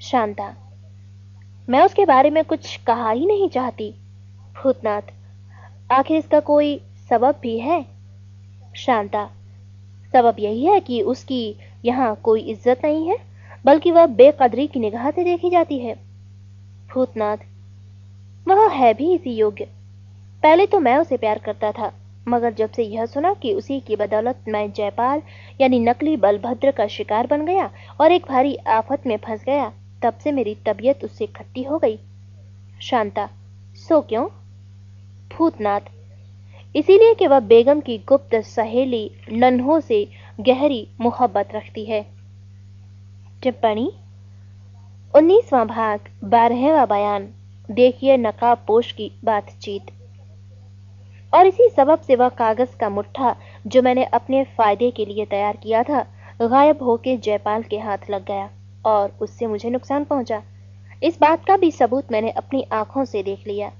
शांता। मैं उसके बारे में कुछ कहा ही नहीं चाहती। भूतनाथ, आखिर इसका कोई सबब भी है? शांता, सबब यही है कि उसकी यहाँ कोई इज़्ज़त नहीं है, बल्कि वह बेकदरी की निगाह से देखी जाती है। भूतनाथ, वह है भी इसी योग्य। पहले तो मैं उसे प्यार करता था, मगर जब से यह सुना कि उसी की बदौलत मैं जयपाल, यानी नकली बलभद्र का शिकार बन गया और एक भारी आफत में फंस गया तब से मेरी तबीयत उससे खट्टी हो गई। शांता, सो क्यों? भूतनाथ, इसीलिए कि वह बेगम की गुप्त सहेली नन्हों से गहरी मोहब्बत रखती है। टिप्पणी, उन्नीसवां भाग, बारहवा बयान, देखिए नकाब पोश की बातचीत। और इसी सबब से वह कागज़ का मुट्ठा, जो मैंने अपने फ़ायदे के लिए तैयार किया था, गायब होकर जयपाल के हाथ लग गया। और उससे मुझे नुकसान पहुँचा। इस बात का भी सबूत मैंने अपनी आँखों से देख लिया।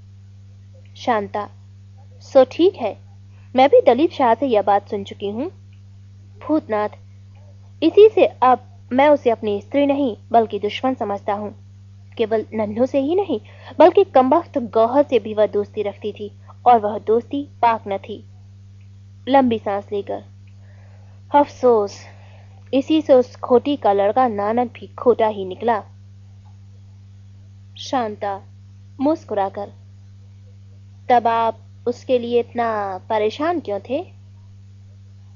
शांता, सो ठीक है, मैं भी दलीप शाह से यह बात सुन चुकी हूँ। भूतनाथ, इसी से अब मैं उसे अपनी स्त्री नहीं, बल्कि दुश्मन समझता हूँ। केवल नन्हों से ही नहीं, बल्कि कमबख्त गौहर से भी वह दोस्ती रखती थी, और वह दोस्ती पाक न थी। लंबी सांस लेकर, अफसोस इसी से उस खोटी का लड़का नानक भी खोटा ही निकला। शांता मुस्कुराकर, तब आप उसके लिए इतना परेशान क्यों थे?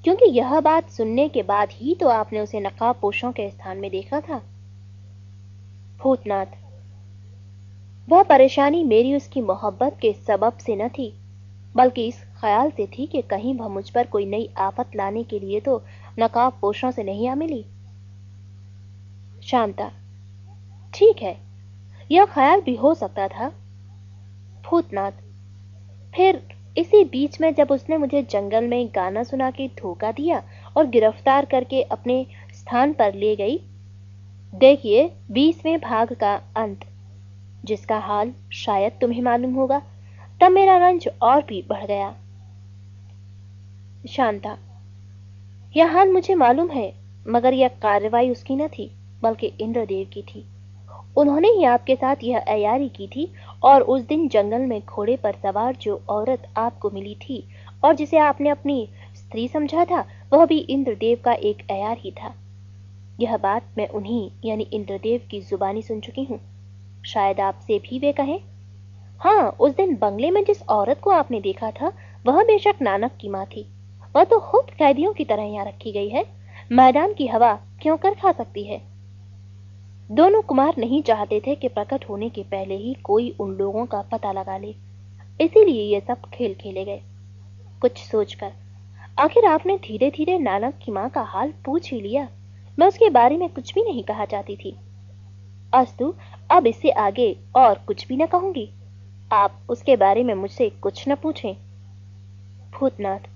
क्योंकि यह बात सुनने के बाद ही तो आपने उसे नकाब पोषों के स्थान में देखा था। भूतनाथ, वह परेशानी मेरी उसकी मोहब्बत के सबब से न थी, बल्कि इस ख्याल से थी कि कहीं वह मुझ पर कोई नई आफत लाने के लिए तो नकाब पोषों से नहीं आ मिली? शांता, ठीक है, यह ख्याल भी हो सकता था। भूतनाथ, फिर इसी बीच में जब उसने मुझे जंगल में गाना सुना के धोखा दिया और गिरफ़्तार करके अपने स्थान पर ले गई, देखिए बीसवें भाग का अंत, जिसका हाल शायद तुम्हें मालूम होगा, तब मेरा रंज और भी बढ़ गया। शांता यह हाल मुझे मालूम है, मगर यह कार्रवाई उसकी न थी, बल्कि इंद्रदेव की थी। उन्होंने ही आपके साथ यह अयारी की थी, और उस दिन जंगल में घोड़े पर सवार जो औरत आपको मिली थी, और जिसे आपने अपनी स्त्री समझा था, वह भी इंद्रदेव का एक अयार ही था। यह बात मैं उन्हीं, यानी इंद्रदेव की जुबानी सुन चुकी हूँ। शायद आपसे भी वे कहें? हाँ उस दिन बंगले में जिस औरत को आपने देखा था, वह बेशक नानक की माँ थी। वह तो खुद कैदियों की तरह यहाँ रखी गई है। मैदान की हवा क्यों कर खा सकती है? दोनों कुमार नहीं चाहते थे कि प्रकट होने के पहले ही कोई उन लोगों का पता लगा ले। इसीलिए ये सब खेल खेले गए। कुछ सोचकर, आखिर आपने धीरे धीरे नानक की माँ का हाल पूछ ही लिया। मैं उसके बारे में कुछ भी नहीं कहा चाहती थी। अस्तु, अब इससे आगे और कुछ भी न कहूँगी। आप उसके बारे में मुझसे कुछ न पूछें। भूतनाथ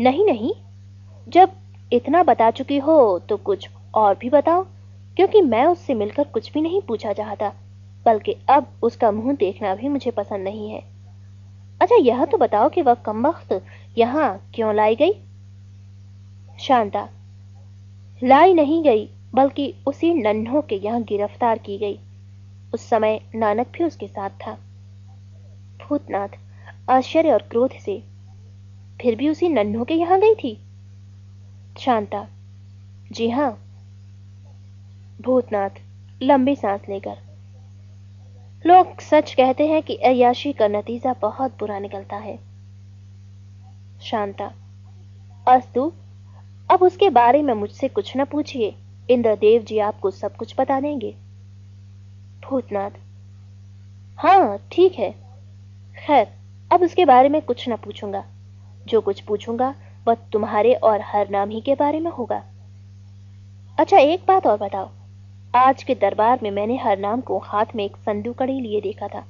नहीं नहीं। जब इतना बता चुकी हो तो कुछ और भी बताओ, क्योंकि मैं उससे मिलकर कुछ भी नहीं पूछा चाहता, बल्कि अब उसका मुँह देखना भी मुझे पसंद नहीं है। अच्छा यह तो बताओ कि वह कम वक्त यहाँ क्यों लाई गई? शांता, लाई नहीं गई, बल्कि उसी नन्हों के यहाँ गिरफ़्तार की गई। उस समय नानक भी उसके साथ था। भूतनाथ, आश्चर्य और क्रोध से फिर भी उसी नन्हों के यहाँ गई थी? शांता, जी हाँ। भूतनाथ, लंबी सांस लेकर। लोग सच कहते हैं कि अयाशी का नतीजा बहुत बुरा निकलता है। शांता, अस्तु, अब उसके बारे में मुझसे कुछ न पूछिए। इंद्रदेव जी आपको सब कुछ बता देंगे। भूतनाथ हाँ ठीक है। खैर, अब उसके बारे में कुछ न पूछूँगा। जो कुछ पूछूँगा, वह तुम्हारे और हर नाम ही के बारे में होगा। अच्छा एक बात और बताओ। आज के दरबार में मैंने हर नाम को हाथ में एक संदूकड़ी लिए देखा था।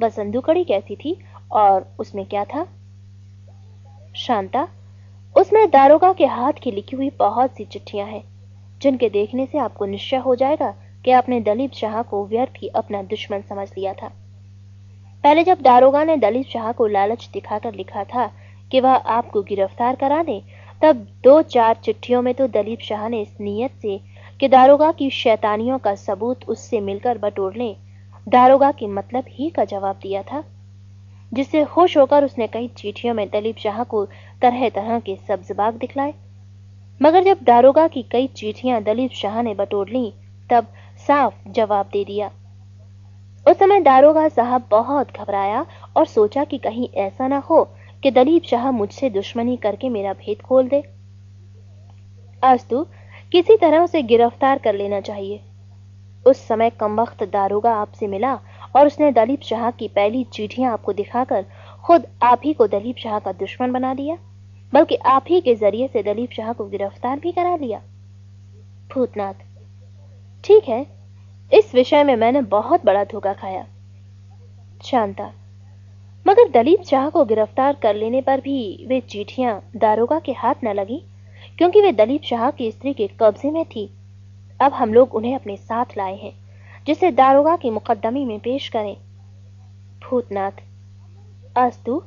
वह संदूकड़ी कैसी थी और उसमें क्या था? शांता, उसमें दारोगा के हाथ की लिखी हुई बहुत सी चिट्ठियाँ हैं, जिनके देखने से आपको निश्चय हो जाएगा कि आपने दलीप शाह को व्यर्थ ही अपना दुश्मन समझ लिया था। पहले जब दारोगा ने दलीप शाह को लालच दिखाकर लिखा था कि वह आपको गिरफ़्तार करा दे तब दो चार चिट्ठियों में तो दलीप शाह ने इस नीयत से कि दारोगा की शैतानियों का सबूत उससे मिलकर बटोर लें। दारोगा के मतलब ही का जवाब दिया था। जिससे खुश होकर उसने कई चिट्ठियों में दलीप शाह को तरह तरह के सब्जबाग दिखलाए। मगर जब दारोगा की कई चिट्ठियाँ दलीप शाह ने बटोर ली, तब साफ़ जवाब दे दिया। उस समय दारोगा साहब बहुत घबराया और सोचा कि कहीं ऐसा ना हो कि दलीप शाह मुझसे दुश्मनी करके मेरा भेद खोल दे। आज तो किसी तरह उसे गिरफ़्तार कर लेना चाहिए। उस समय कम वक्त दारोगा आपसे मिला और उसने दलीप शाह की पहली चिट्ठियाँ आपको दिखाकर खुद आप ही को दलीप शाह का दुश्मन बना दिया, बल्कि आप ही के ज़रिए से दलीप शाह को गिरफ़्तार भी करा लिया। भूतनाथ, ठीक है, इस विषय में मैंने बहुत बड़ा धोखा खाया। शांता मगर दलीप शाह को गिरफ़्तार कर लेने पर भी वे चिट्ठियाँ दारोगा के हाथ न लगी, क्योंकि वे दलीप शाह की स्त्री के कब्जे में थी। अब हम लोग उन्हें अपने साथ लाए हैं, जिसे दारोगा की मुकदमे में पेश करें। भूतनाथ, अस्तु,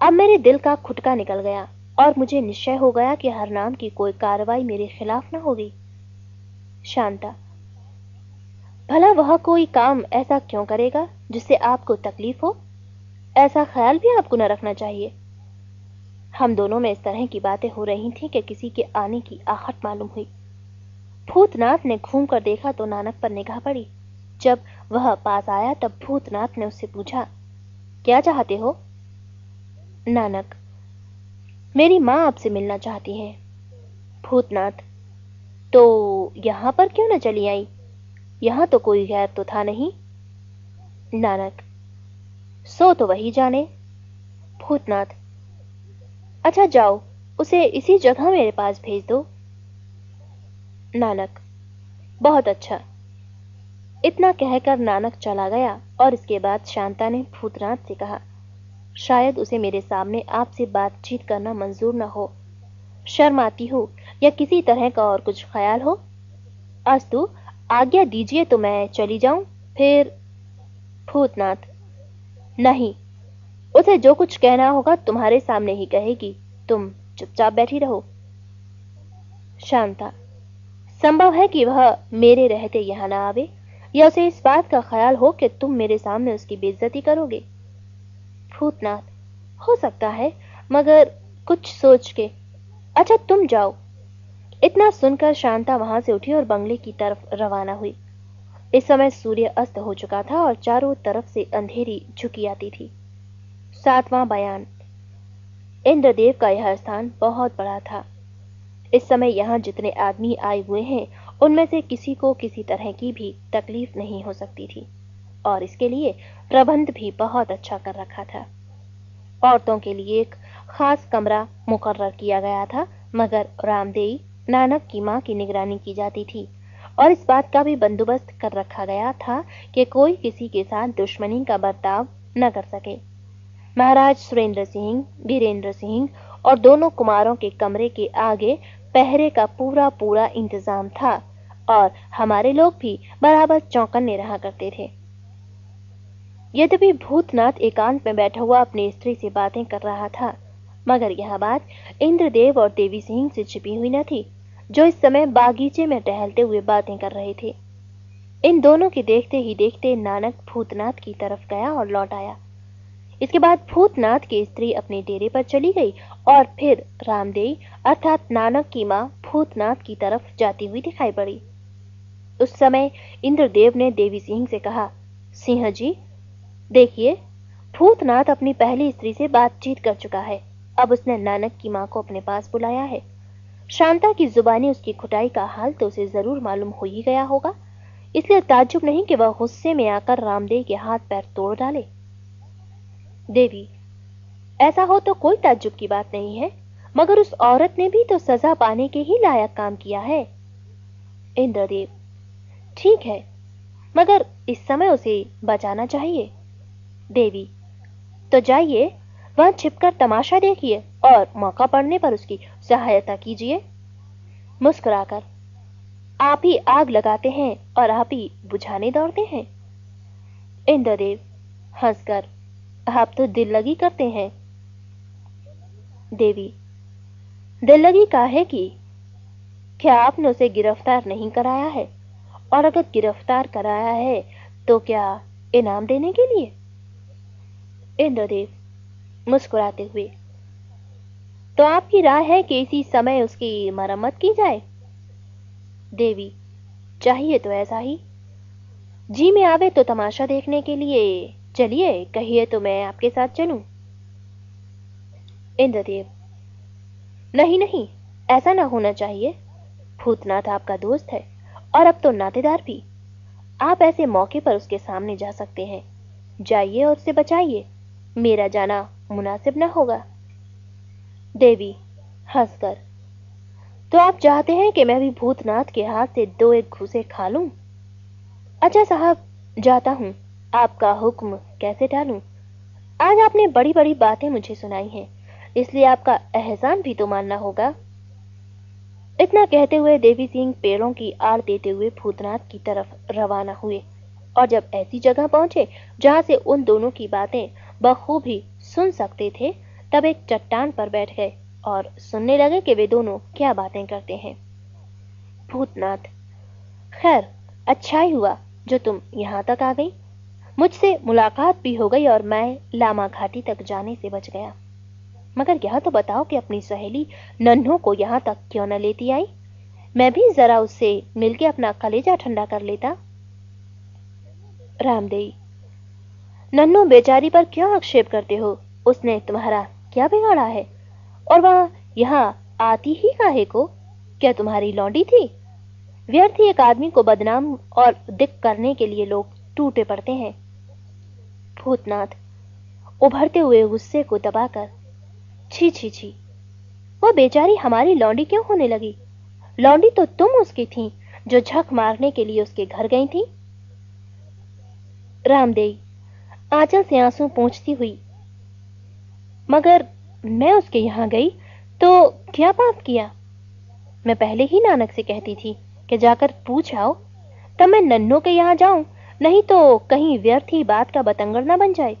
अब मेरे दिल का खुटका निकल गया, और मुझे निश्चय हो गया कि हर नाम की कोई कार्रवाई मेरे खिलाफ न होगी। शांता, भला वह कोई काम ऐसा क्यों करेगा जिससे आपको तकलीफ़ हो? ऐसा ख्याल भी आपको न रखना चाहिए। हम दोनों में इस तरह की बातें हो रही थी कि किसी के आने की आहट मालूम हुई। भूतनाथ ने घूम कर देखा तो नानक पर निगाह पड़ी। जब वह पास आया तब भूतनाथ ने उससे पूछा, क्या चाहते हो? नानक, मेरी माँ आपसे मिलना चाहती है। भूतनाथ तो यहाँ पर क्यों न चली आई? यहाँ तो कोई गैर तो था नहीं? नानक सो तो वही जाने। भूतनाथ अच्छा जाओ, उसे इसी जगह मेरे पास भेज दो। नानक, बहुत अच्छा। इतना कहकर नानक चला गया और इसके बाद शांता ने भूतनाथ से कहा, शायद उसे मेरे सामने आपसे बातचीत करना मंजूर न हो। शर्म आती हो, या किसी तरह का और कुछ ख्याल हो? अस्तु, आज्ञा दीजिए तो मैं चली जाऊँ। फिर, भूतनाथ नहीं। उसे जो कुछ कहना होगा तुम्हारे सामने ही कहेगी। तुम चुपचाप बैठी रहो। शांता, संभव है कि वह मेरे रहते यहाँ ना आवे? या उसे इस बात का ख्याल हो कि तुम मेरे सामने उसकी बेइज्जती करोगे? भूतनाथ, हो सकता है, मगर कुछ सोच के। अच्छा तुम जाओ। इतना सुनकर शांता वहाँ से उठी और बंगले की तरफ़ रवाना हुई। इस समय सूर्य अस्त हो चुका था और चारों तरफ़ से अंधेरी झुकी आती थी। सातवां बयान। इंद्रदेव का यह स्थान बहुत बड़ा था। इस समय यहाँ जितने आदमी आए हुए हैं, उनमें से किसी को किसी तरह की भी तकलीफ़ नहीं हो सकती थी। और इसके लिए प्रबंध भी बहुत अच्छा कर रखा था। औरतों के लिए एक खास कमरा मुकर्र किया गया था, मगर रामदेई, नानक की माँ की निगरानी की जाती थी। और इस बात का भी बंदोबस्त कर रखा गया था कि कोई किसी के साथ दुश्मनी का बर्ताव न कर सके। महाराज सुरेंद्र सिंह, वीरेंद्र सिंह और दोनों कुमारों के कमरे के आगे पहरे का पूरा पूरा इंतज़ाम था और हमारे लोग भी बराबर चौकन्ने रहा करते थे। यद्यपि भूतनाथ एकांत में बैठा हुआ अपनी स्त्री से बातें कर रहा था, मगर यह बात इंद्रदेव और देवी सिंह से छिपी हुई न थी। जो इस समय बागीचे में टहलते हुए बातें कर रहे थे। इन दोनों के देखते ही देखते नानक भूतनाथ की तरफ़ गया और लौट आया। इसके बाद भूतनाथ की स्त्री अपने डेरे पर चली गई और फिर रामदेव अर्थात नानक की माँ भूतनाथ की तरफ़ जाती हुई दिखाई पड़ी। उस समय इंद्रदेव ने देवी सिंह से कहा, सिंह जी, देखिए, भूतनाथ अपनी पहली स्त्री से बातचीत कर चुका है। अब उसने नानक की माँ को अपने पास बुलाया है। शांता की जुबानी उसकी खुटाई का हाल तो उसे ज़रूर मालूम हो ही गया होगा, इसलिए ताजुब नहीं कि वह गुस्से में आकर रामदेव के हाथ पैर तोड़ डाले। देवी, ऐसा हो तो कोई ताज्जुब की बात नहीं है, मगर उस औरत ने भी तो सजा पाने के ही लायक काम किया है। इंद्रदेव, ठीक है, मगर इस समय उसे बचाना चाहिए। देवी तो जाइए, वहाँ छिपकर तमाशा देखिए और मौका पड़ने पर उसकी सहायता कीजिए। मुस्कुराकर, आप ही आग लगाते हैं और आप ही बुझाने दौड़ते हैं। इंद्रदेव हंसकर, आप तो दिल लगी करते हैं। देवी, दिल लगी काहे की? क्या आपने उसे गिरफ़्तार नहीं कराया है? और अगर गिरफ़्तार कराया है तो क्या इनाम देने के लिए? इंद्रदेव मुस्कुराते हुए तो आपकी राय है कि इसी समय उसकी मरम्मत की जाए? देवी, चाहिए तो ऐसा ही। जी, में आवे तो तमाशा देखने के लिए। चलिए, कहिए तो मैं आपके साथ चलूँ। इंद्रदेव, नहीं नहीं, ऐसा ना होना चाहिए। भूतनाथ आपका दोस्त है, और अब तो नातेदार भी। आप ऐसे मौके पर उसके सामने जा सकते हैं। जाइए और उसे बचाइए। मेरा जाना मुनासिब ना होगा। देवी, हंसकर। तो आप चाहते हैं कि मैं भी भूतनाथ के हाथ से दो एक घूसे खा लूँ? अच्छा साहब, जाता हूँ। आपका हुक्म कैसे डालूं आज आपने बड़ी बड़ी बातें मुझे सुनाई हैं, इसलिए आपका एहसान भी तो मानना होगा। इतना कहते हुए देवी सिंह पेड़ों की आड़ देते हुए भूतनाथ की तरफ़ रवाना हुए और जब ऐसी जगह पहुँचे जहाँ से उन दोनों की बातें बखूबी सुन सकते थे तब एक चट्टान पर बैठ गए और सुनने लगे कि वे दोनों क्या बातें करते हैं। भूतनाथ, खैर अच्छा ही हुआ जो तुम यहाँ तक आ गई। मुझसे मुलाकात भी हो गई और मैं लामा घाटी तक जाने से बच गया। मगर यह तो बताओ कि अपनी सहेली नन्हों को यहाँ तक क्यों न लेती आई? मैं भी जरा उससे मिलके अपना कलेजा ठंडा कर लेता। रामदेई नन्नो बेचारी पर क्यों आक्षेप करते हो? उसने तुम्हारा क्या बिगाड़ा है? और वह यहाँ आती ही काहे को? क्या तुम्हारी लौंडी थी? व्यर्थ एक आदमी को बदनाम और दिक करने के लिए लोग टूटे पड़ते हैं। भूतनाथ, उभरते हुए गुस्से को दबाकर, छी छी छी, वो बेचारी हमारी लौंडी क्यों होने लगी? लौंडी तो तुम उसकी थी जो झक मारने के लिए उसके घर गई थी। रामदेई, आंचल से आँसू पहुँचती हुई मगर मैं उसके यहाँ गई तो क्या पाप किया? मैं पहले ही नानक से कहती थी कि जाकर पूछ आओ, तब मैं नन्नों के यहाँ जाऊँ, नहीं तो कहीं व्यर्थ ही बात का बतंगड़ ना बन जाए।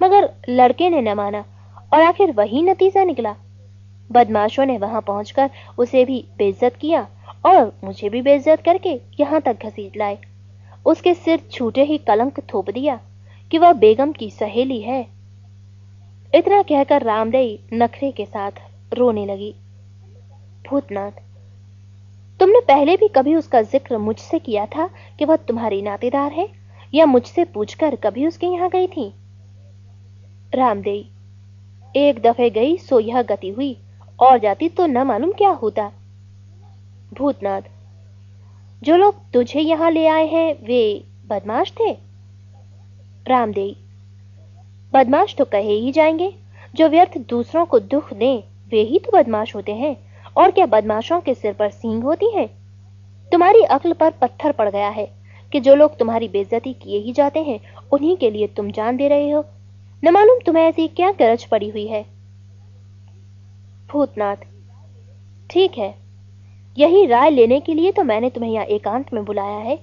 मगर लड़के ने न माना और आखिर वही नतीजा निकला। बदमाशों ने वहाँ पहुंचकर उसे भी बेइज्जत किया और मुझे भी बेइज्जत करके यहाँ तक घसीट लाए। उसके सिर छूटे ही कलंक थोप दिया कि वह बेगम की सहेली है। इतना कहकर रामदेई नखरे के साथ रोने लगी। भूतनाथ, तुमने पहले भी कभी उसका ज़िक्र मुझसे किया था कि वह तुम्हारी नातेदार है? या मुझसे पूछकर कभी उसके यहाँ गई थी? रामदेई, एक दफे गई सो यह गति हुई, और जाती तो न मालूम क्या होता। भूतनाथ, जो लोग तुझे यहाँ ले आए हैं, वे बदमाश थे? रामदेव बदमाश तो कहे ही जाएँगे। जो व्यर्थ दूसरों को दुख दें, वे ही तो बदमाश होते हैं। और क्या बदमाशों के सिर पर सींग होती है? तुम्हारी अक्ल पर पत्थर पड़ गया है कि जो लोग तुम्हारी बेइज्जती किए ही जाते हैं, उन्हीं के लिए तुम जान दे रहे हो। न मालूम तुम्हें ऐसी क्या गरज पड़ी हुई है। भूतनाथ, ठीक है। यही राय लेने के लिए तो मैंने तुम्हें यहाँ एकांत में बुलाया है।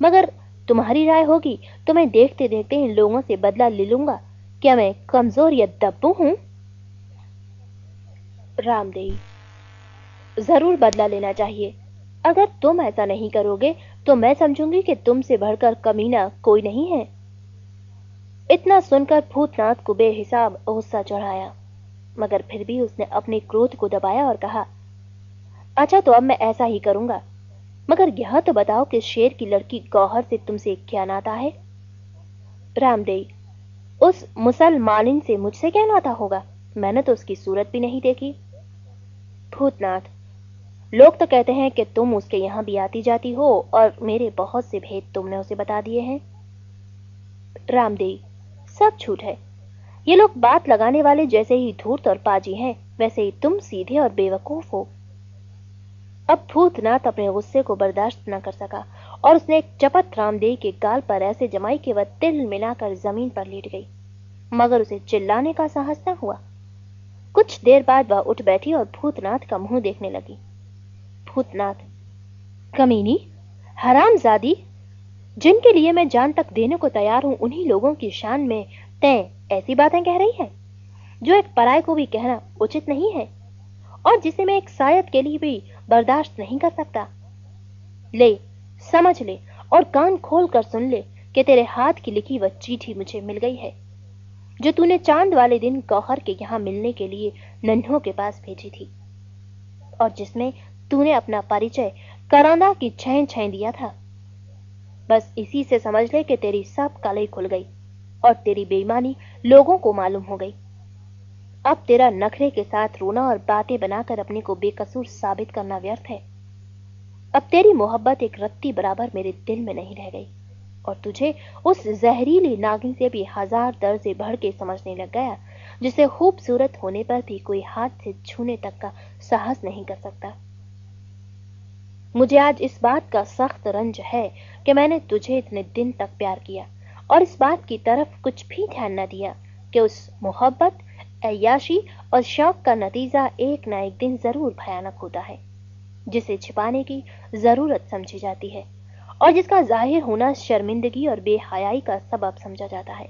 मगर तुम्हारी राय होगी तो मैं देखते देखते इन लोगों से बदला ले लूँगा। क्या मैं कमज़ोर या दब्बू हूँ? रामदेव ज़रूर बदला लेना चाहिए। अगर तुम ऐसा नहीं करोगे तो मैं समझूँगी कि तुमसे बढ़कर कमीना कोई नहीं है। इतना सुनकर भूतनाथ को बेहिसाब गुस्सा चढ़ाया, मगर फिर भी उसने अपने क्रोध को दबाया और कहा अच्छा तो अब मैं ऐसा ही करूँगा। मगर यह तो बताओ कि शेर की लड़की गौहर से तुमसे क्या नाता है? रामदेव उस मुसलमानिन से मुझसे क्या नाता होगा? मैंने तो उसकी सूरत भी नहीं देखी। भूतनाथ, लोग तो कहते हैं कि तुम उसके यहाँ भी आती जाती हो और मेरे बहुत से भेद तुमने उसे बता दिए हैं। रामदेव, सब झूठ है। ये लोग बात लगाने वाले जैसे ही धूर्त और पाजी हैं, वैसे ही तुम सीधे और बेवकूफ़ हो। अब भूतनाथ अपने गुस्से को बर्दाश्त न कर सका। और उसने एक चपत रामदेव के गाल पर ऐसे जमाई कि वह तिल मिलाकर ज़मीन पर लेट गई, मगर उसे चिल्लाने का साहस न हुआ। कुछ देर बाद वह उठ बैठी और भूतनाथ का मुँह देखने लगी। भूतनाथ, कमीनी, हरामजादी, जिनके लिए मैं जान तक देने को तैयार हूँ, उन्हीं लोगों की शान में तय ऐसी बातें कह रही है, जो एक पराय को भी कहना उचित नहीं है, और जिसे मैं एक शायद के लिए भी बर्दाश्त नहीं कर सकता। ले समझ ले और कान खोल कर सुन ले कि तेरे हाथ की लिखी वह चिट्ठी मुझे मिल गई है, जो तूने चाँद वाले दिन गौहर के यहाँ मिलने के लिए नन्हों के पास भेजी थी, और जिसमें तूने अपना परिचय कराना की छैन छैन दिया था। बस इसी से समझ ले कि तेरी सब कलई खुल गई और तेरी बेईमानी लोगों को मालूम हो गई। अब तेरा नखरे के साथ रोना और बातें बनाकर अपने को बेकसूर साबित करना व्यर्थ है। अब तेरी मोहब्बत एक रत्ती बराबर मेरे दिल में नहीं रह गई। और तुझे उस जहरीली नागिन से भी हज़ार दर्जे बढ़ के समझने लग गया, जिसे खूबसूरत होने पर भी कोई हाथ से छूने तक का साहस नहीं कर सकता। मुझे आज इस बात का सख्त रंज है कि मैंने तुझे इतने दिन तक प्यार किया, और इस बात की तरफ़ कुछ भी ध्यान न दिया कि उस मोहब्बत अयाशी और शौक का नतीजा एक ना एक दिन ज़रूर भयानक होता है। जिसे छिपाने की ज़रूरत समझी जाती है और जिसका ज़ाहिर होना शर्मिंदगी और बेहयाई का सबब समझा जाता है।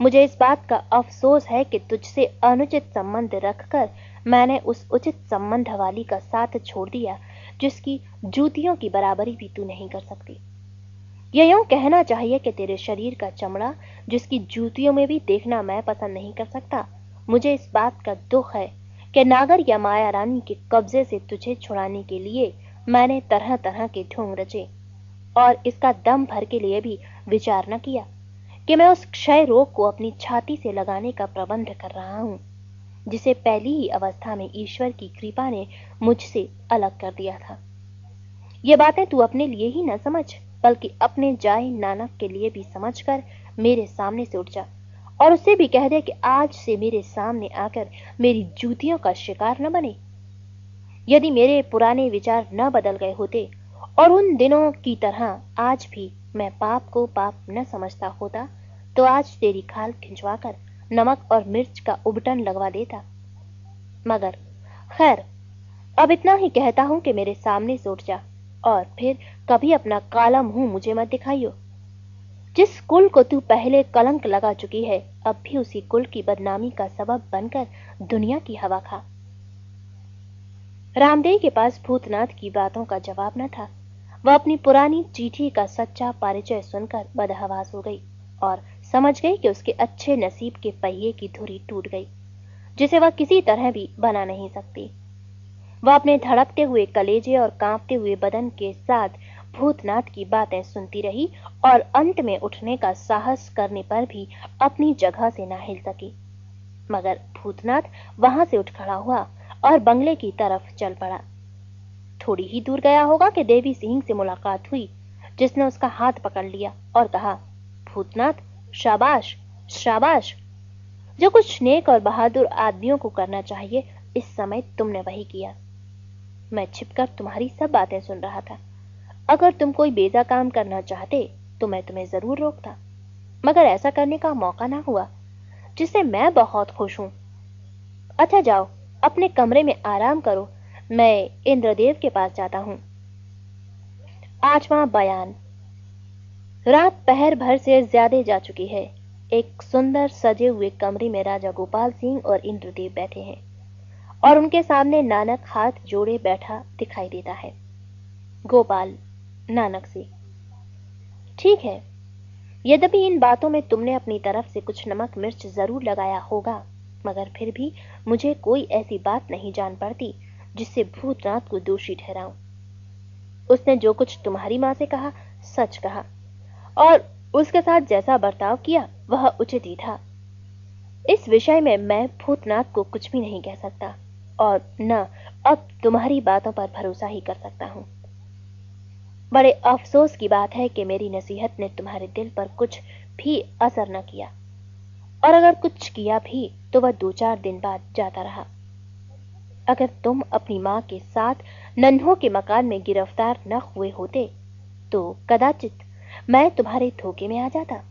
मुझे इस बात का अफसोस है कि तुझसे अनुचित संबंध रखकर मैंने उस उचित संबंध वाली का साथ छोड़ दिया, जिसकी जूतियों की बराबरी भी तू नहीं कर सकती। यह यूँ कहना चाहिए कि तेरे शरीर का चमड़ा, जिसकी जूतियों में भी देखना मैं पसंद नहीं कर सकता, मुझे इस बात का दुख है कि नागर या माया रानी के कब्जे से तुझे छुड़ाने के लिए मैंने तरह तरह के ढोंग रचे और इसका दम भर के लिए भी विचार न किया कि मैं उस क्षय रोग को अपनी छाती से लगाने का प्रबंध कर रहा हूँ, जिसे पहली ही अवस्था में ईश्वर की कृपा ने मुझसे अलग कर दिया था। ये बातें तू अपने लिए ही न समझ, बल्कि अपने जाए नानक के लिए भी समझकर मेरे सामने से उठ जा। और उससे भी कह दे कि आज से मेरे सामने आकर मेरी जूतियों का शिकार न बने। यदि मेरे पुराने विचार न बदल गए होते और उन दिनों की तरह आज भी मैं पाप को पाप न समझता होता तो आज तेरी खाल खिंचवाकर नमक और मिर्च का उबटन लगवा देता। मगर, खैर, अब इतना ही कहता हूँ कि मेरे सामने से उठ जा और फिर कभी अपना काला मुँह मुझे मत दिखाइयो। जिस कुल को तू पहले कलंक लगा चुकी है, अब भी उसी कुल की बदनामी का सबब बनकर दुनिया की हवा खा। रामदेव के पास भूतनाथ की बातों का जवाब न था। वह अपनी पुरानी चिट्ठी का सच्चा परिचय सुनकर बदहवास हो गई और समझ गई कि उसके अच्छे नसीब के पहिए की धुरी टूट गई, जिसे वह किसी तरह भी बना नहीं सकती। वह अपने धड़कते हुए कलेजे और कांपते हुए बदन के साथ भूतनाथ की बातें सुनती रही और अंत में उठने का साहस करने पर भी अपनी जगह से ना हिल सकी। मगर भूतनाथ वहाँ से उठ खड़ा हुआ और बंगले की तरफ़ चल पड़ा। थोड़ी ही दूर गया होगा कि देवी सिंह से मुलाकात हुई, जिसने उसका हाथ पकड़ लिया और कहा, भूतनाथ, शाबाश शाबाश। जो कुछ नेक और बहादुर आदमियों को करना चाहिए, इस समय तुमने वही किया। मैं छिपकर तुम्हारी सब बातें सुन रहा था। अगर तुम कोई बेजा काम करना चाहते तो मैं तुम्हें ज़रूर रोकता। मगर ऐसा करने का मौका ना हुआ, जिससे मैं बहुत खुश हूँ। अच्छा जाओ, अपने कमरे में आराम करो, मैं इंद्रदेव के पास जाता हूँ। आठवां बयान। रात पहर भर से ज़्यादा जा चुकी है। एक सुंदर सजे हुए कमरे में राजा गोपाल सिंह और इंद्रदेव बैठे हैं और उनके सामने नानक हाथ जोड़े बैठा दिखाई देता है। गोपाल नानक से ठीक है, यद्यपि इन बातों में तुमने अपनी तरफ़ से कुछ नमक मिर्च ज़रूर लगाया होगा, मगर फिर भी मुझे कोई ऐसी बात नहीं जान पड़ती जिससे भूतनाथ को दोषी ठहराऊं। उसने जो कुछ तुम्हारी माँ से कहा, सच कहा, और उसके साथ जैसा बर्ताव किया, वह उचित ही था। इस विषय में मैं भूतनाथ को कुछ भी नहीं कह सकता, और न अब तुम्हारी बातों पर भरोसा ही कर सकता हूँ। बड़े अफसोस की बात है कि मेरी नसीहत ने तुम्हारे दिल पर कुछ भी असर न किया। और अगर कुछ किया भी तो वह दो चार दिन बाद जाता रहा। अगर तुम अपनी माँ के साथ नन्हों के मकान में गिरफ़्तार न हुए होते तो कदाचित मैं तुम्हारे धोखे में आ जाता।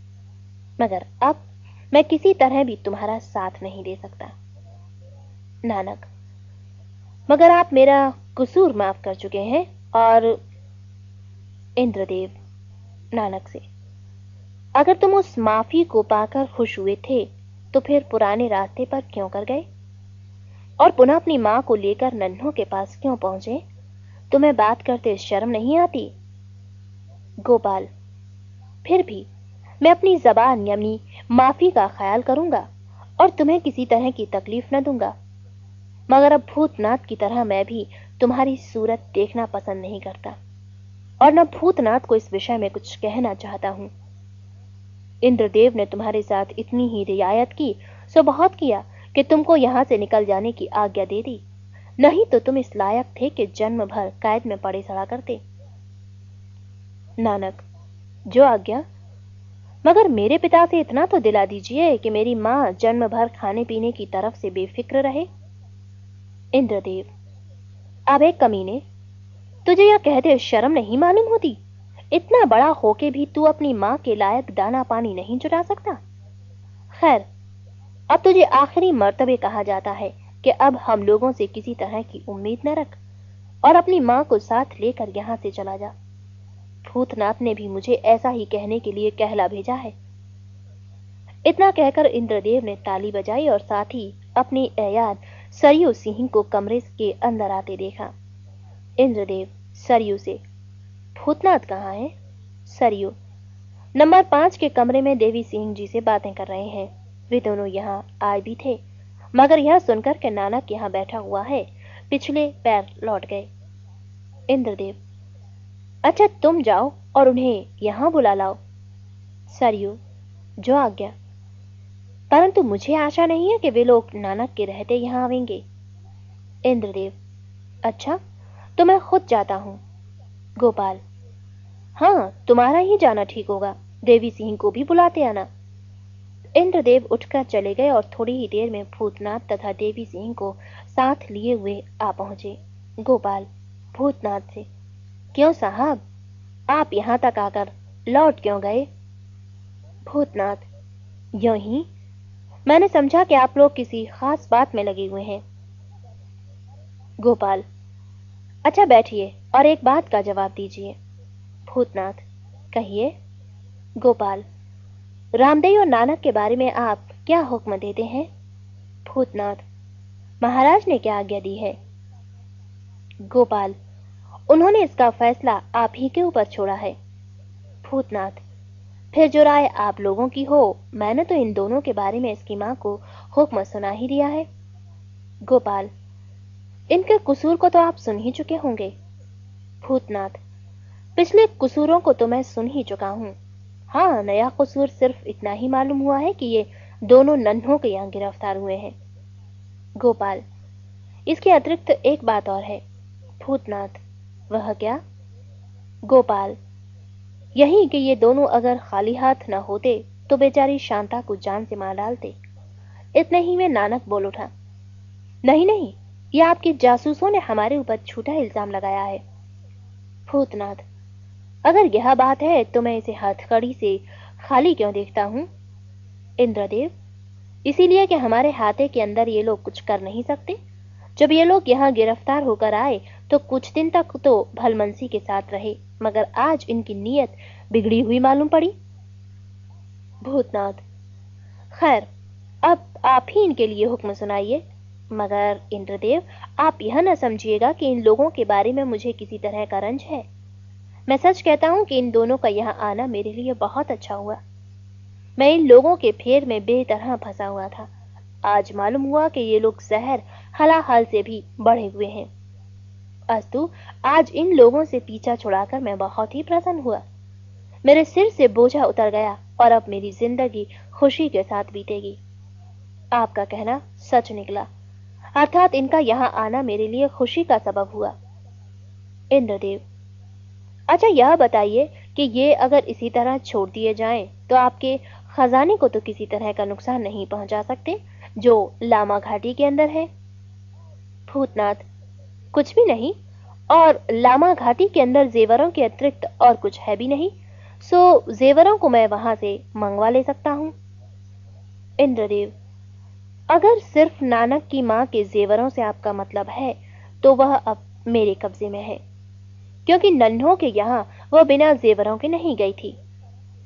मगर अब मैं किसी तरह भी तुम्हारा साथ नहीं दे सकता। नानक, मगर आप मेरा कसूर माफ़ कर चुके हैं और इंद्रदेव, नानक से। अगर तुम उस माफ़ी को पाकर खुश हुए थे तो फिर पुराने रास्ते पर क्यों कर गए? और पुनः अपनी माँ को लेकर नन्हों के पास क्यों पहुँचे? तुम्हें बात करते शर्म नहीं आती? गोपाल, फिर भी मैं अपनी जबान यानी माफ़ी का ख्याल करूँगा और तुम्हें किसी तरह की तकलीफ़ न दूँगा। मगर अब भूतनाथ की तरह मैं भी तुम्हारी सूरत देखना पसंद नहीं करता। और न भूतनाथ को इस विषय में कुछ कहना चाहता हूँ। इंद्रदेव ने तुम्हारे साथ इतनी ही रियायत की, सो बहुत किया कि तुमको यहाँ से निकल जाने की आज्ञा दे दी। नहीं तो तुम इस लायक थे कि जन्म भर कैद में पड़े सड़ा करते। नानक, जो आज्ञा? मगर मेरे पिता से इतना तो दिला दीजिए कि मेरी माँ जन्म भर खाने पीने की तरफ़ से बेफिक्र रहे। इंद्रदेव, अब एक कमीने तुझे यह कहते शर्म नहीं मालूम होती? इतना बड़ा होके भी तू अपनी माँ के लायक दाना पानी नहीं जुटा सकता? खैर, अब तुझे आखिरी मर्तबे कहा जाता है कि अब हम लोगों से किसी तरह की उम्मीद न रख और अपनी माँ को साथ लेकर यहाँ से चला जा। भूतनाथ ने भी मुझे ऐसा ही कहने के लिए कहला भेजा है। इतना कहकर इंद्रदेव ने ताली बजाई और साथ ही अपनी अयाद सरयू सिंह को कमरे के अंदर आते देखा। इंद्रदेव सरयू से। भूतनाथ कहाँ है? सरयू। नंबर पाँच के कमरे में देवी सिंह जी से बातें कर रहे हैं। वे दोनों यहाँ आए भी थे, मगर यह सुनकर के नानक यहाँ बैठा हुआ है। पिछले पैर लौट गए। इंद्रदेव। अच्छा तुम जाओ और उन्हें यहाँ बुला लाओ। सरयू। जो आज्ञा। परंतु मुझे आशा नहीं है कि वे लोग नानक के रहते यहाँ आवेंगे। इंद्रदेव। अच्छा तो मैं खुद जाता हूँ। गोपाल हाँ तुम्हारा ही जाना ठीक होगा। देवी सिंह को भी बुलाते आना। इंद्रदेव उठकर चले गए और थोड़ी ही देर में भूतनाथ तथा देवी सिंह को साथ लिए हुए आ पहुँचे। गोपाल, भूतनाथ से, क्यों साहब? आप यहाँ तक आकर लौट क्यों गए? भूतनाथ, यो ही? मैंने समझा कि आप लोग किसी खास बात में लगे हुए हैं। गोपाल अच्छा बैठिए और एक बात का जवाब दीजिए। भूतनाथ, कहिए, गोपाल, रामदेव और नानक के बारे में आप क्या हुक्म देते हैं? भूतनाथ, महाराज ने क्या आज्ञा दी है? गोपाल, उन्होंने इसका फैसला आप ही के ऊपर छोड़ा है। भूतनाथ, फिर जो राय आप लोगों की हो, मैंने तो इन दोनों के बारे में इसकी माँ को हुक्म सुना ही दिया है। गोपाल इनके कसूर को तो आप सुन ही चुके होंगे। भूतनाथ, पिछले कसूरों को तो मैं सुन ही चुका हूँ। हाँ नया कसूर सिर्फ़ इतना ही मालूम हुआ है कि ये दोनों नन्हों के यहाँ गिरफ़्तार हुए हैं। गोपाल, इसके अतिरिक्त एक बात और है। भूतनाथ, वह क्या? गोपाल, यही कि ये दोनों अगर खाली हाथ न होते तो बेचारी शांता को जान से मार डालते। इतने ही में नानक बोल उठा। नहीं नहीं ये आपके जासूसों ने हमारे ऊपर छूटा इल्ज़ाम लगाया है? भूतनाथ, अगर यह बात है तो मैं इसे हथकड़ी से खाली क्यों देखता हूँ? इंद्रदेव, इसीलिए कि हमारे हाथे के अंदर ये लोग कुछ कर नहीं सकते। जब ये लोग यहाँ गिरफ़्तार होकर आए तो कुछ दिन तक तो भलमनसी के साथ रहे, मगर आज इनकी नीयत बिगड़ी हुई मालूम पड़ी। भूतनाथ, खैर, अब आप ही इनके लिए हुक्म सुनाइए। मगर इंद्रदेव, आप यह न समझिएगा कि इन लोगों के बारे में मुझे किसी तरह का रंज है। मैं सच कहता हूँ कि इन दोनों का यहाँ आना मेरे लिए बहुत अच्छा हुआ। मैं इन लोगों के फेर में बेतरह फंसा हुआ था। आज मालूम हुआ कि ये लोग जहर, हलाहल से भी बढ़े हुए हैं। अस्तु, आज इन लोगों से पीछा छुड़ाकर मैं बहुत ही प्रसन्न हुआ। मेरे सिर से बोझा उतर गया और अब मेरी ज़िंदगी खुशी के साथ बीतेगी। आपका कहना सच निकला। अर्थात इनका यहाँ आना मेरे लिए खुशी का सबब हुआ। इंद्रदेव अच्छा यह बताइए कि ये अगर इसी तरह छोड़ दिए जाएँ तो आपके खजाने को तो किसी तरह का नुकसान नहीं पहुँचा सकते, जो लामा घाटी के अंदर है? भूतनाथ, कुछ भी नहीं, और लामा घाटी के अंदर जेवरों के अतिरिक्त और कुछ है भी नहीं, सो जेवरों को मैं वहाँ से मंगवा ले सकता हूँ। इंद्रदेव अगर सिर्फ़ नानक की माँ के जेवरों से आपका मतलब है तो वह अब मेरे कब्जे में है। क्योंकि नन्हों के यहाँ वह बिना जेवरों के नहीं गई थी।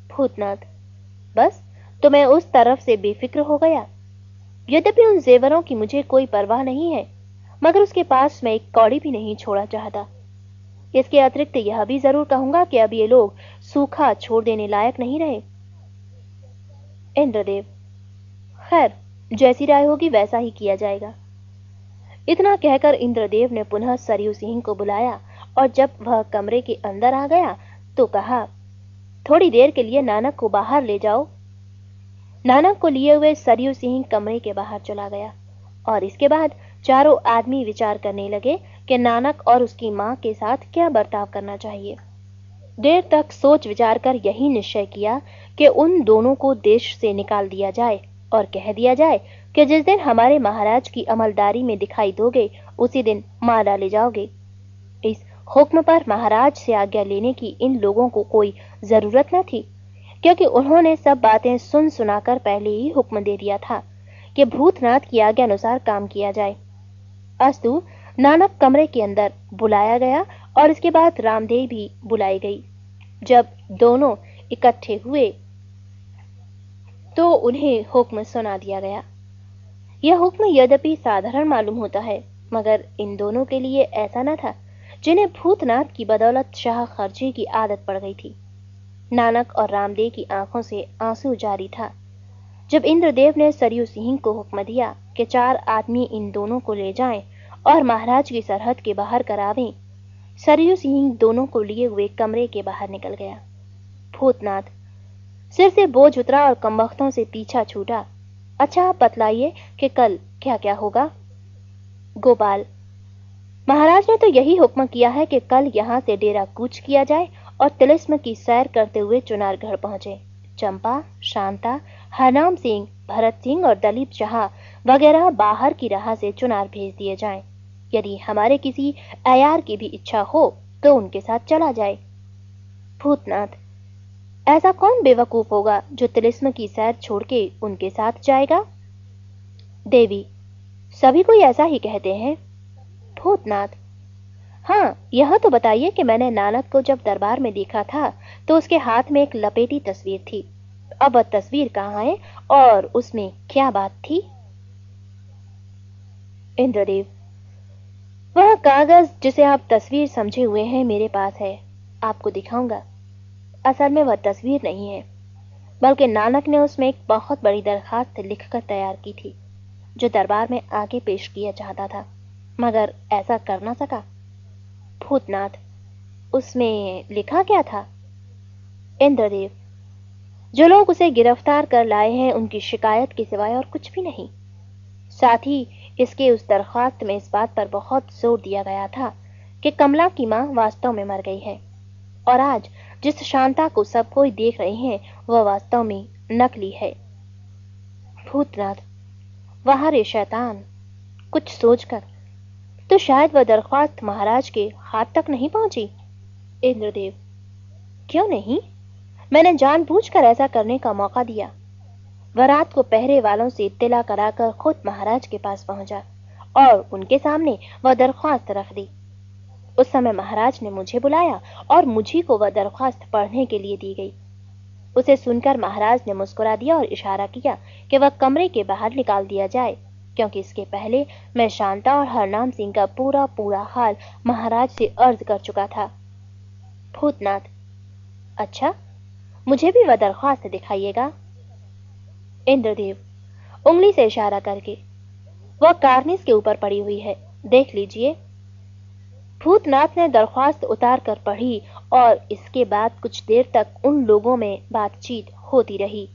भूतनाथ, बस तो मैं उस तरफ़ से बेफिक्र हो गया। यद्यपि उन जेवरों की मुझे कोई परवाह नहीं है, मगर उसके पास मैं एक कौड़ी भी नहीं छोड़ा चाहता। इसके अतिरिक्त यह भी ज़रूर कहूँगा कि अब ये लोग सूखा छोड़ देने लायक नहीं रहे। इंद्रदेव, खैर जैसी राय होगी, वैसा ही किया जाएगा। इतना कहकर इंद्रदेव ने पुनः सरयू सिंह को बुलाया और जब वह कमरे के अंदर आ गया तो कहा, थोड़ी देर के लिए नानक को बाहर ले जाओ। नानक को लिए हुए सरयू सिंह कमरे के बाहर चला गया और इसके बाद चारों आदमी विचार करने लगे कि नानक और उसकी माँ के साथ क्या बर्ताव करना चाहिए। देर तक सोच विचार कर यही निश्चय किया कि उन दोनों को देश से निकाल दिया जाए और कह दिया जाए कि जिस दिन हमारे महाराज की अमलदारी में दिखाई दोगे, उसी दिन मार डाले जाओगे। इस हुक्म पर महाराज से आज्ञा लेने की इन लोगों को कोई ज़रूरत न थी, क्योंकि उन्होंने सब बातें सुन सुनाकर पहले ही हुक्म दे दिया था कि भूतनाथ की आज्ञा अनुसार काम किया जाए। अस्तु, नानक कमरे के अंदर बुलाया गया और इसके बाद रामदेव भी बुलाई गई। जब दोनों इकट्ठे हुए तो उन्हें हुक्म सुना दिया गया। यह हुक्म यद्यपि साधारण मालूम होता है, मगर इन दोनों के लिए ऐसा न था, जिन्हें भूतनाथ की बदौलत शाह खर्चे की आदत पड़ गई थी। नानक और रामदेव की आँखों से आँसू जारी था। जब इंद्रदेव ने सरयू सिंह को हुक्म दिया कि चार आदमी इन दोनों को ले जाएँ और महाराज की सरहद के बाहर करावें, सरयू सिंह दोनों को लिए हुए कमरे के बाहर निकल गया। भूतनाथ सिर से बोझ उतरा और कमबख्तों से पीछा छूटा। अच्छा आप बतलाइए कि कल क्या क्या होगा? गोपाल, महाराज ने तो यही हुक्म किया है कि कल यहाँ से डेरा कूच किया जाए और तिलिस्म की सैर करते हुए चुनारगढ़ पहुँचे। चंपा, शांता, हरनाम सिंह, भरत सिंह और दलीप शाह वगैरह बाहर की राह से चुनार भेज दिए जाएँ। यदि हमारे किसी अयार की भी इच्छा हो तो उनके साथ चला जाए। भूतनाथ ऐसा कौन बेवकूफ़ होगा जो तिलिस्म की सैर छोड़ के उनके साथ जाएगा? देवी, सभी कोई ऐसा ही कहते हैं? भूतनाथ हाँ यह तो बताइए कि मैंने नानक को जब दरबार में देखा था तो उसके हाथ में एक लपेटी तस्वीर थी। अब वह तस्वीर कहाँ है और उसमें क्या बात थी? इंद्रदेव, वह कागज़ जिसे आप तस्वीर समझे हुए हैं मेरे पास है, आपको दिखाऊँगा। असल में वह तस्वीर नहीं है, बल्कि नानक ने उसमें एक बहुत बड़ी दरखास्त लिखकर तैयार की थी, जो दरबार में आगे पेश किया चाहता था। मगर ऐसा कर ना सका। भूतनाथ, उसमें लिखा क्या था? इंद्रदेव, जो लोग उसे गिरफ़्तार कर लाए हैं, उनकी शिकायत के सिवाय और कुछ भी नहीं। साथ ही इसके उस दरख्वास्त में इस बात पर बहुत ज़ोर दिया गया था कि कमला की माँ वास्तव में मर गई है, और आज जिस शांता को सब कोई देख रहे हैं, वह वास्तव में नकली है। भूतनाथ, वहाँ रे शैतान, कुछ सोचकर तो शायद वह दरख्वास्त महाराज के हाथ तक नहीं पहुँची? इंद्रदेव, क्यों नहीं? मैंने जानबूझकर ऐसा करने का मौका दिया। वह रात को पहरे वालों से इत्तला कराकर खुद महाराज के पास पहुँचा और उनके सामने वह दरख्वास्त रख दी। उस समय महाराज ने मुझे बुलाया और मुझी को वह दरख्वास्त पढ़ने के लिए दी गई। उसे सुनकर महाराज ने मुस्कुरा दिया और इशारा किया कि वह कमरे के बाहर निकाल दिया जाए, क्योंकि इसके पहले मैं शांता और हरनाम सिंह का पूरा पूरा हाल महाराज से अर्ज़ कर चुका था। भूतनाथ अच्छा मुझे भी वह दरख्वास्त दिखाइएगा? इंद्रदेव, उंगली से इशारा करके, वह कार्निस के ऊपर पड़ी हुई है, देख लीजिए। भूतनाथ ने दरख्वास्त उतार कर पढ़ी और इसके बाद कुछ देर तक उन लोगों में बातचीत होती रही।